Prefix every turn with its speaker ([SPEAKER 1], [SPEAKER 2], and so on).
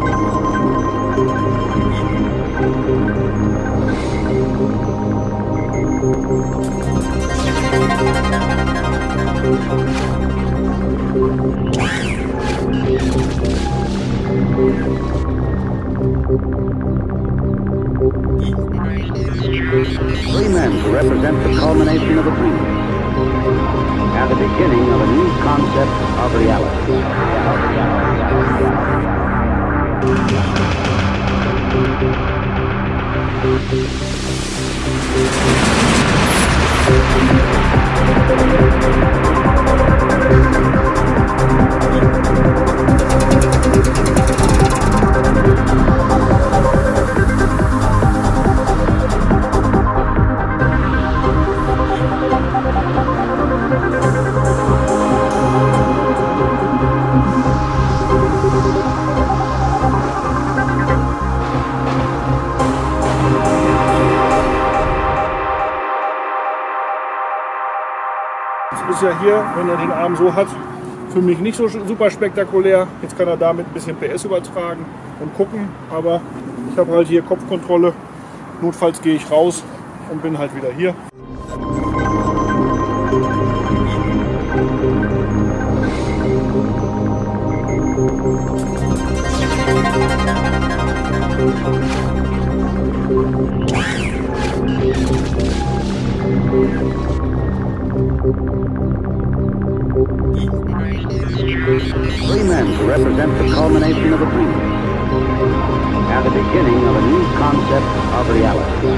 [SPEAKER 1] Three men to represent the culmination of a dream and the beginning of a new concept of reality.
[SPEAKER 2] Thank you. Ist ja hier, wenn er den Arm so hat, für mich nicht so super spektakulär. Jetzt kann er damit ein bisschen PS übertragen und gucken, aber ich habe halt hier Kopfkontrolle. Notfalls gehe ich raus und bin halt wieder hier.
[SPEAKER 1] Three men to represent the culmination of a dream and the beginning of a new concept of reality.